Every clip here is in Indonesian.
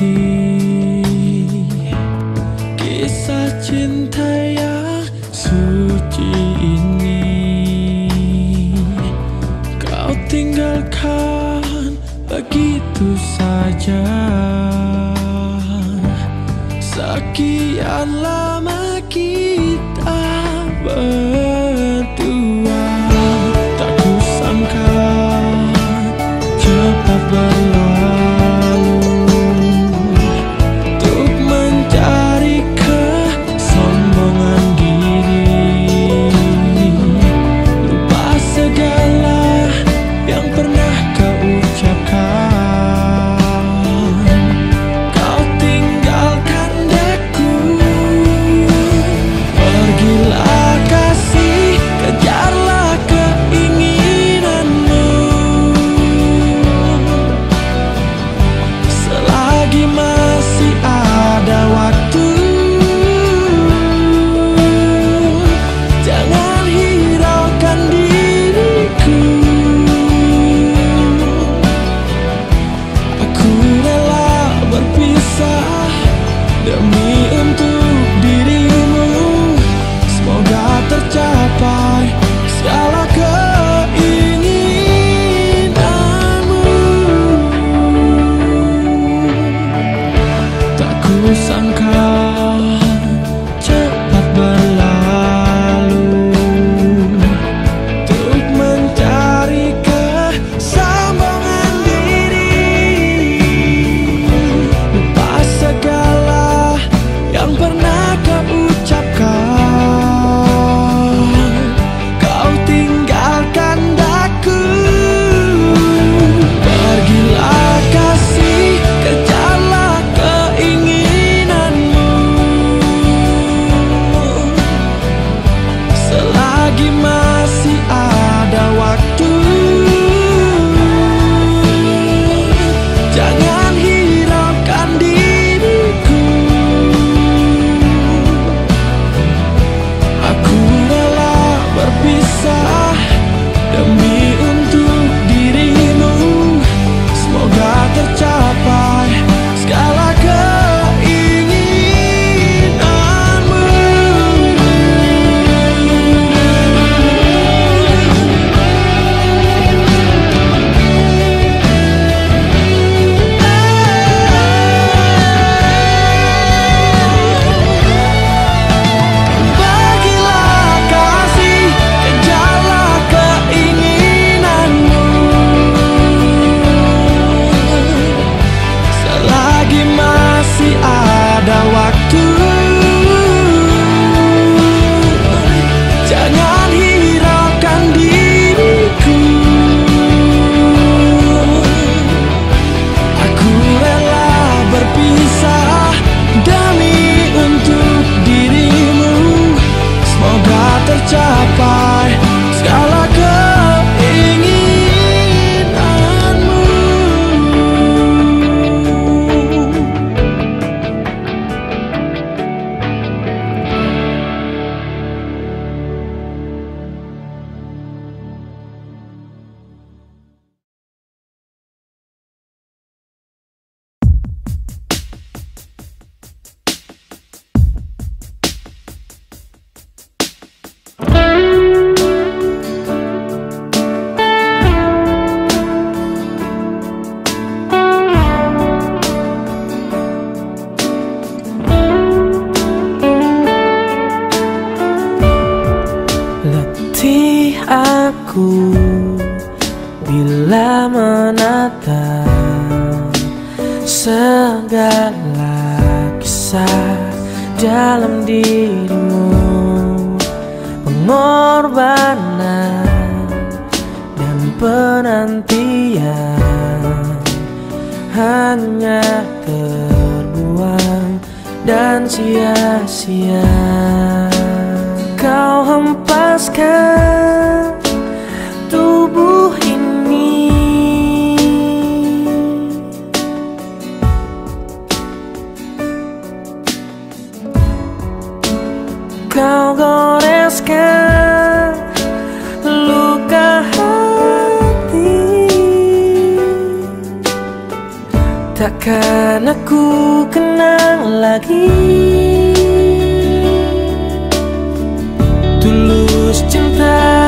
记 hanya terbuang dan sia-sia. Kau hempaskan tubuh ini. Kau Takkan aku kenang lagi? Tulus cinta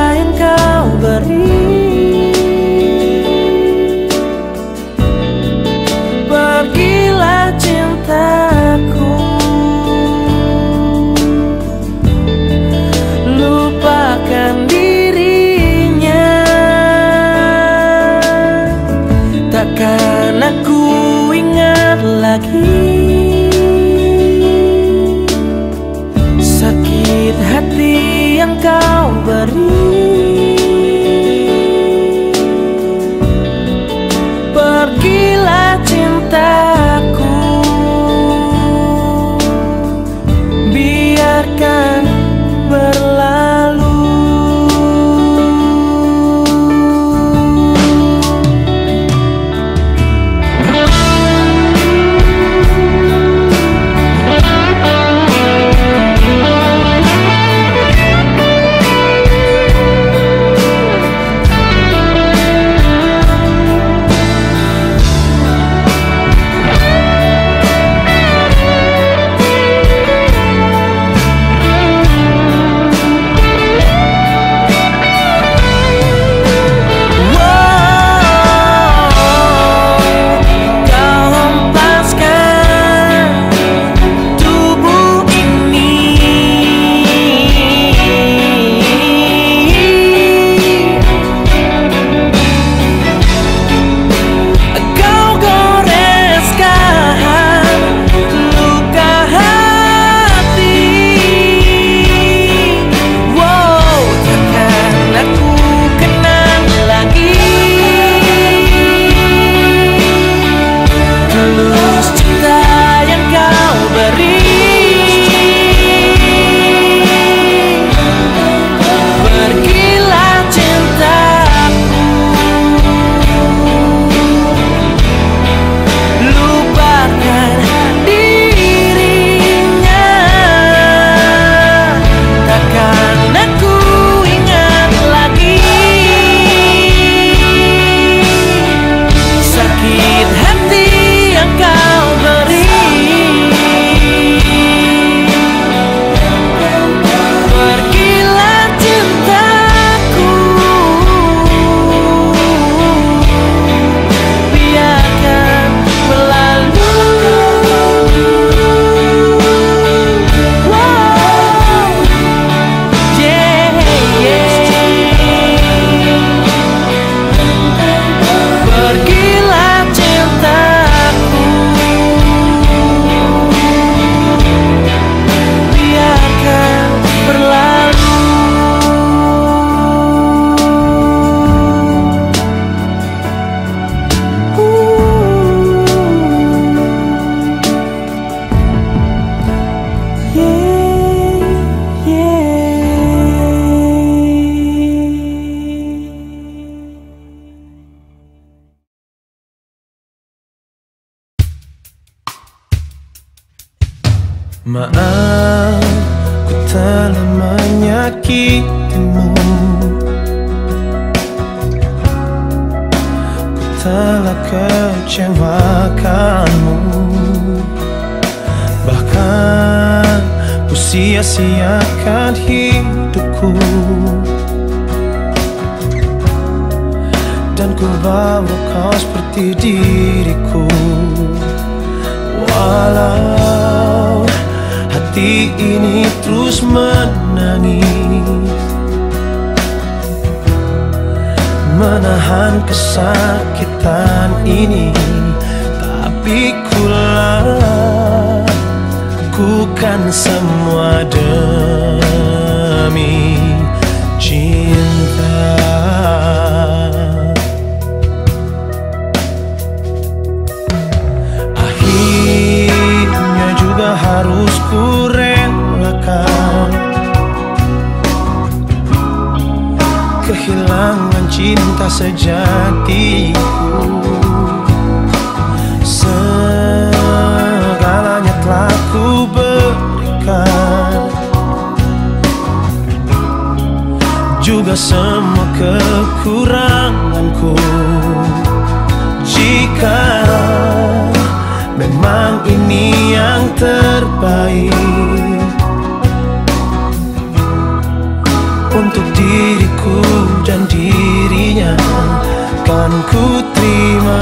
kau seperti diriku. Walau hati ini terus menangis Menahan kesakitan ini Tapi ku Lakukan semua demi kehilangan cinta sejatiku. Segalanya telah ku berikan. Juga semua kekuranganku. Jika memang ini yang terbaik Untuk diriku dan dirinya kan ku terima.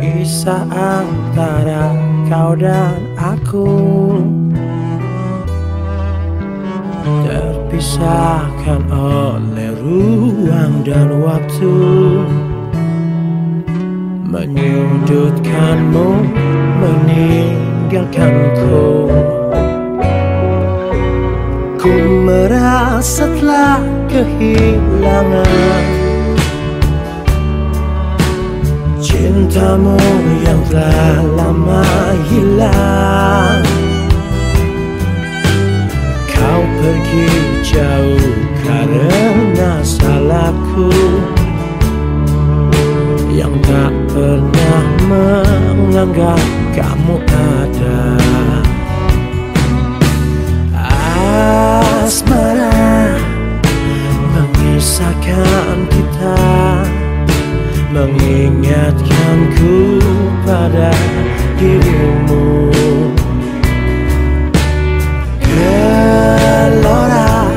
Terpisah antara kau dan aku. Terpisahkan oleh ruang dan waktu. Menyudutkanmu, meninggalkanku Ku merasa telah kehilangan Cintamu yang telah lama hilang. Kau pergi jauh karena salahku Yang tak pernah menganggap kamu ada. Asmara memisahkan kita mengingatkanku pada dirimu. Gelora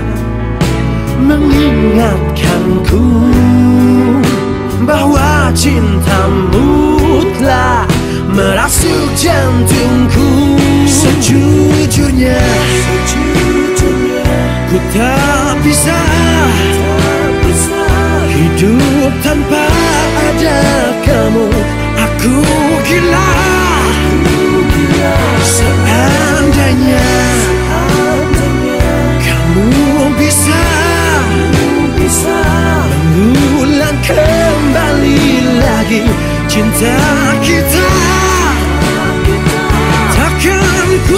mengingatkanku bahwa cintamu telah merasuk jantungku. Sejujurnya, Sejujurnya ku tak bisa, tak bisa hidup tanpa ada kamu Aku gila. Seandainya, Kamu bisa, bisa Mengulang kembali lagi Cinta kita Takkan ku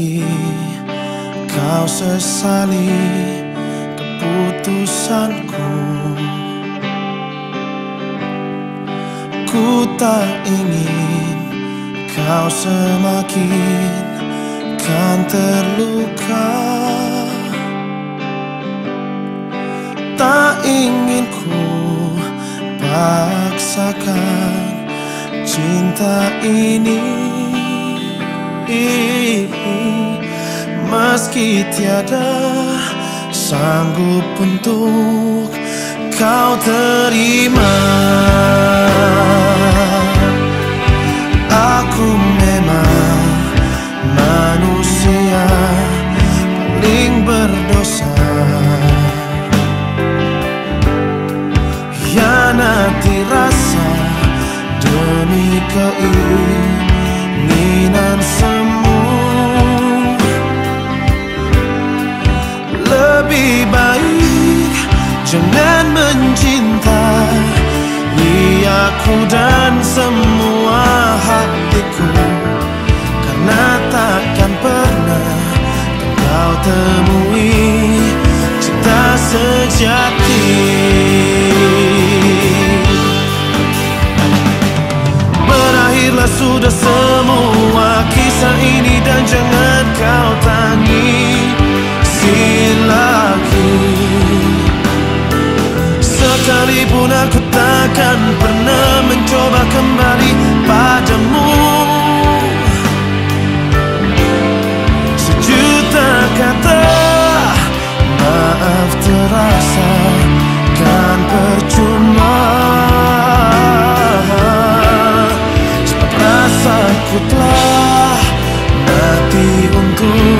lagi. Kau sesali keputusanku. Ku tak ingin kau semakin kan terluka Meski tiada sanggup untuk kau terima. Aku memang manusia paling berdosa. Hianati rasa demi keinginan Lebih baik. Jangan mencintai aku dan semua hatiku. Karena takkan pernah kau temui cinta sejati. Berakhirlah sudah semua kisah ini dan jangan kau tangisi Sekalipun aku takkan pernah mencoba kembali padamu. Sejuta kata maaf terasa kan percuma. Sebab rasaku telah mati untuk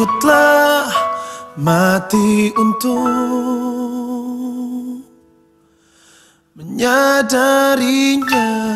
rasaku telah mati untuk menyadarinya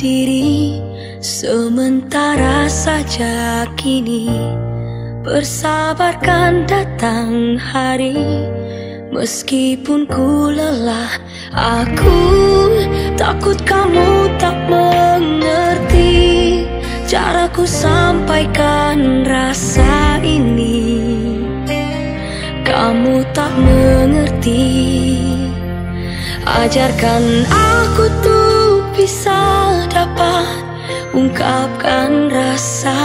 sendiri Sementara saja kini Bersabarkan datang hari. Meskipun ku lelah Aku takut kamu tak mengerti Caraku sampaikan rasa ini. Kamu tak mengerti Ajarkan aku tuh bisa dapat ungkapkan rasa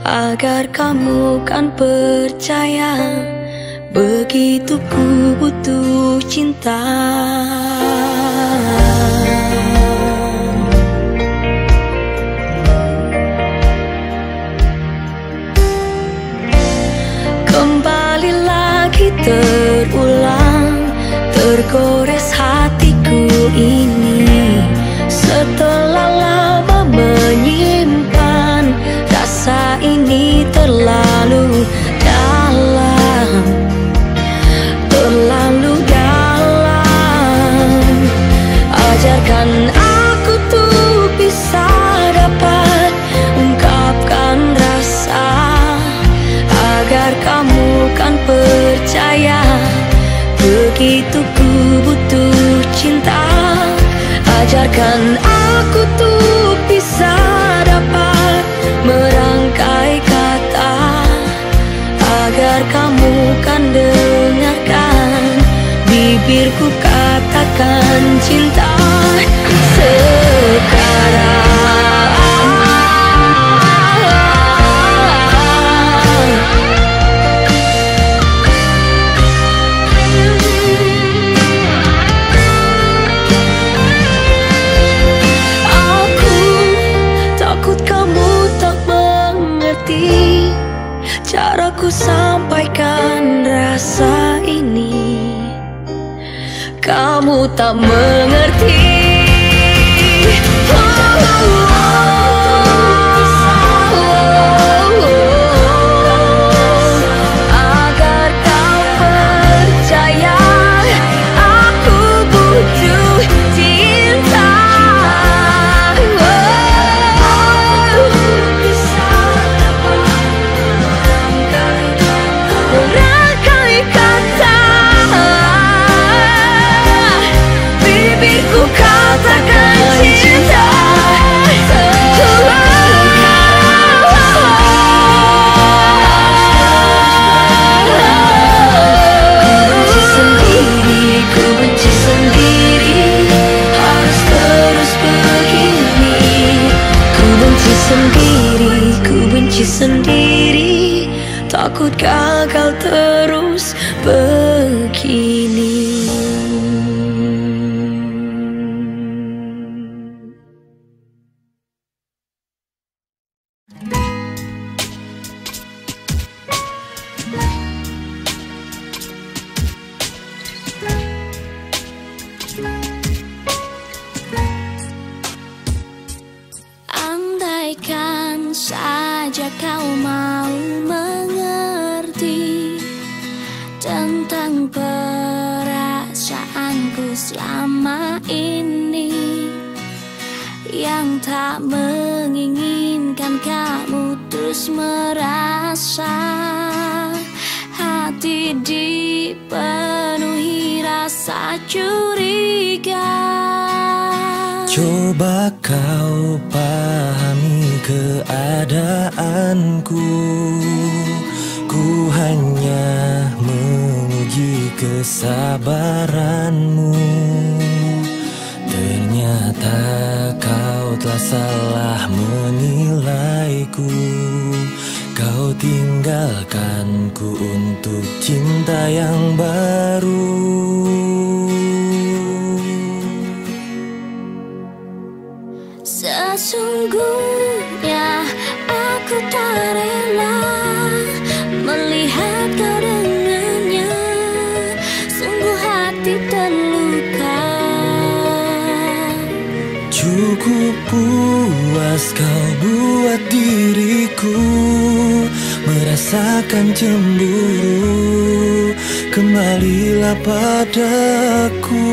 Agar kamu kan percaya Begitu ku butuh cinta. Kembali lagi terulang Tergores hatiku ini menyimpan Rasa ini terlalu dalam. Terlalu dalam. Ajarkan aku tuh bisa dapat Ungkapkan rasa Agar kamu kan percaya Begitu ku butuh cinta. Ajarkan Bibirku katakan cinta tạm mới kesabaranmu. Ternyata kau telah salah menilaiku. Kau tinggalkanku untuk cinta yang baru. Sesungguhnya Lantas kau buat diriku Merasakan cemburu. Kembalilah padaku.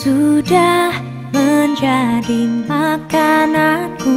Sudah menjadi makananku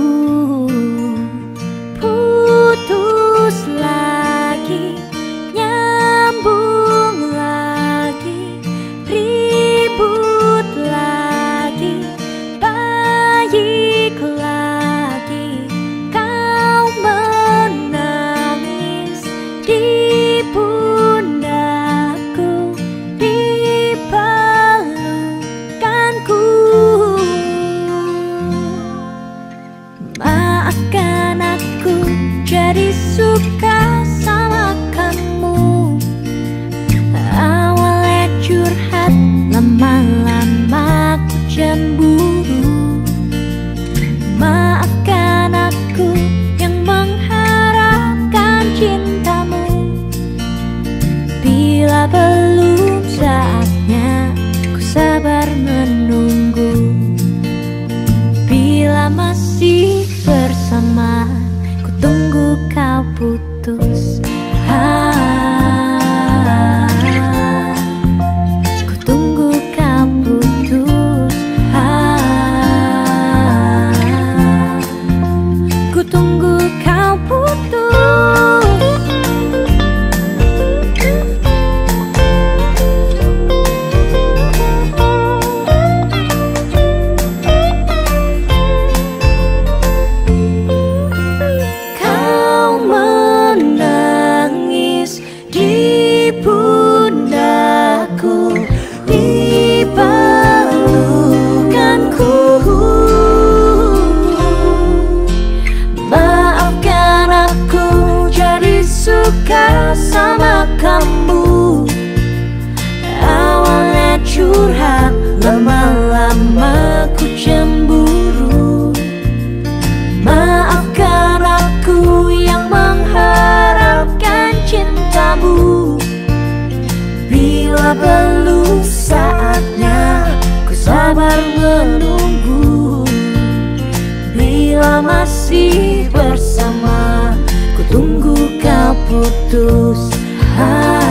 menunggu Bila masih bersama. Ku tunggu kau putus hati.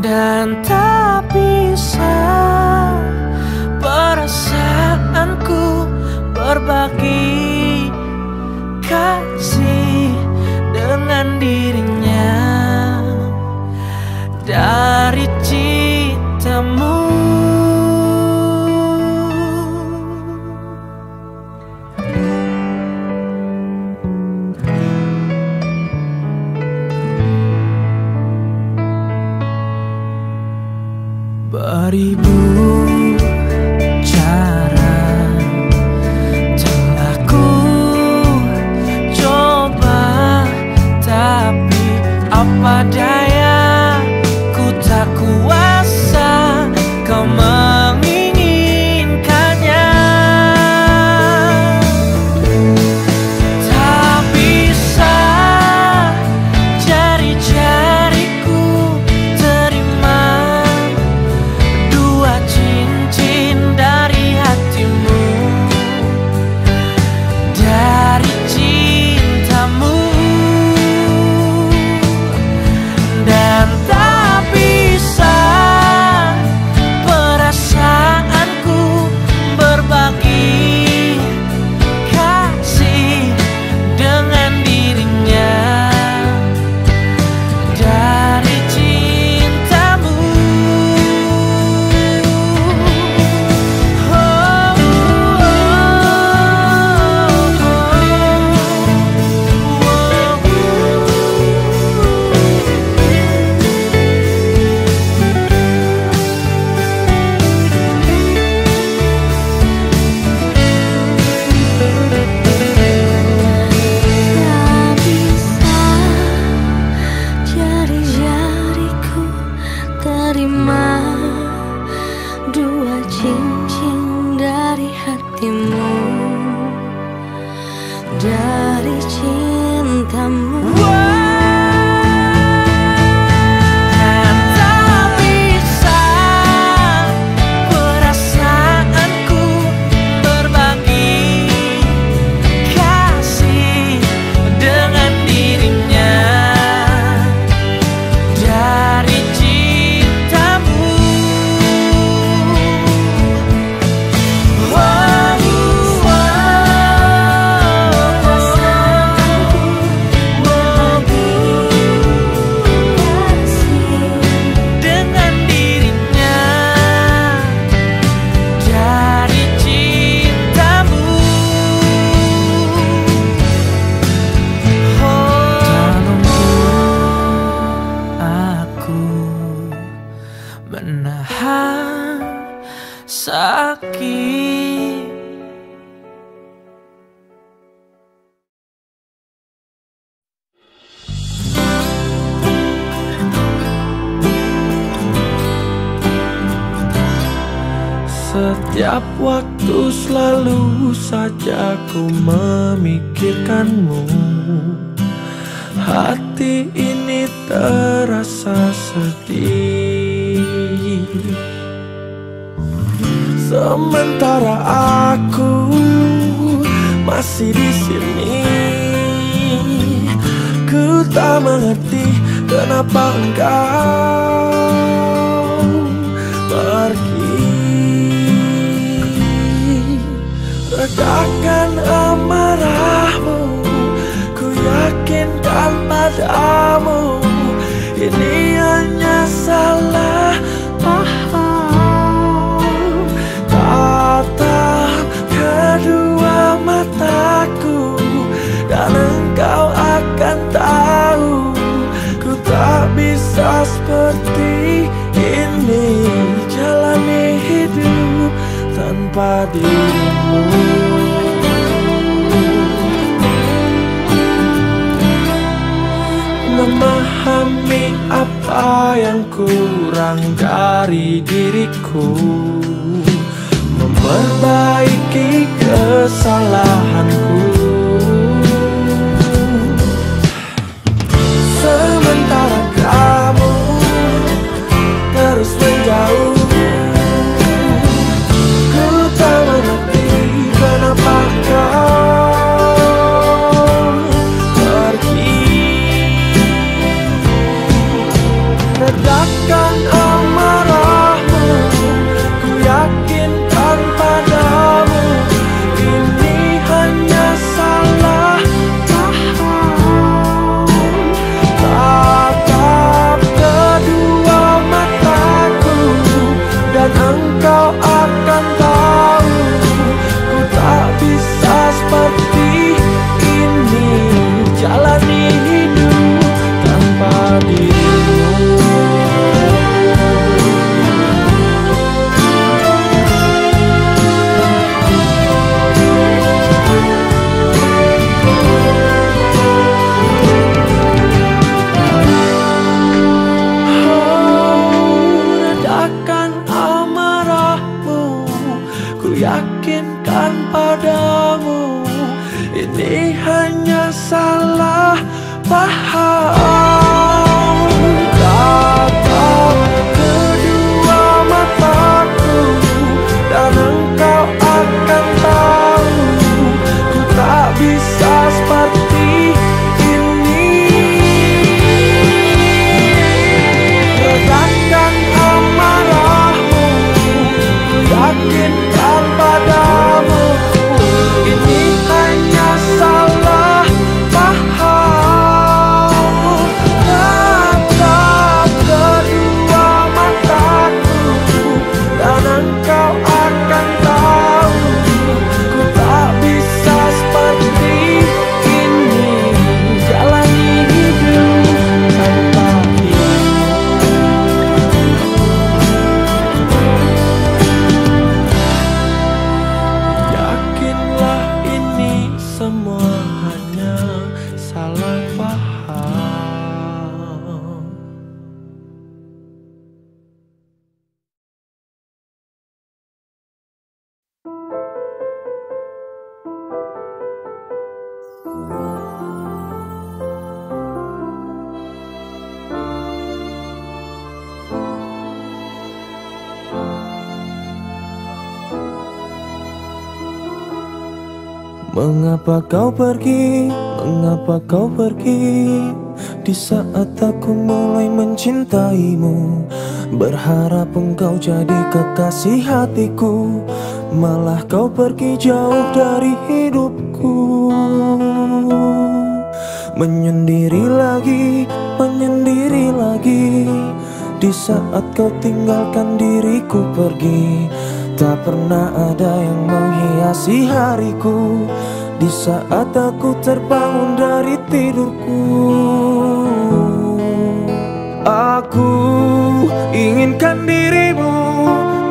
dan tak bisa perasaanku berbagi kasih. Yang kurang dari diriku. Memperbaiki kesalahanku. Sementara Mengapa kau pergi? Mengapa kau pergi? Di saat aku mulai mencintaimu Berharap engkau jadi kekasih hatiku Malah kau pergi jauh dari hidupku Menyendiri lagi, menyendiri lagi Di saat kau tinggalkan diriku pergi Tak pernah ada yang menghiasi hariku Di saat aku terbangun dari tidurku Aku inginkan dirimu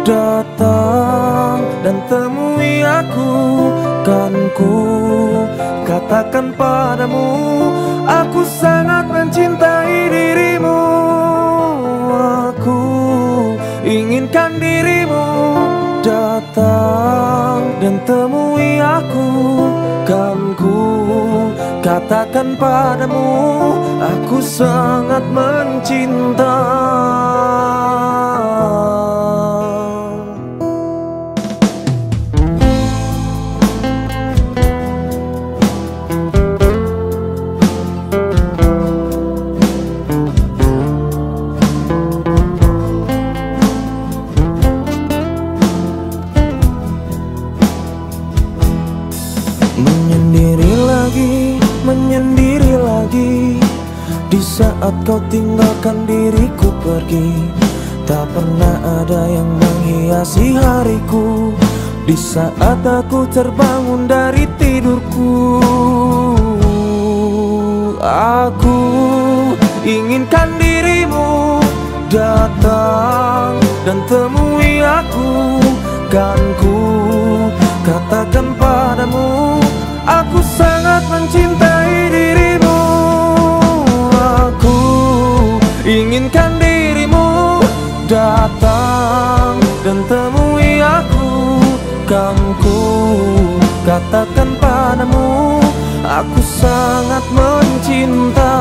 datang dan temui aku. Kan ku katakan padamu Aku sangat mencintai dirimu. Aku inginkan dirimu datang dan temui aku Kan ku katakan padamu Aku sangat mencintai saat kau tinggalkan diriku pergi Tak pernah ada yang menghiasi hariku. Di saat aku terbangun dari tidurku Aku inginkan dirimu datang dan temui aku. Kan ku katakan padamu Aku sangat mencintai dirimu inginkan dirimu datang dan temui aku. Ku katakan padamu Aku sangat mencinta